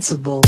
sensible.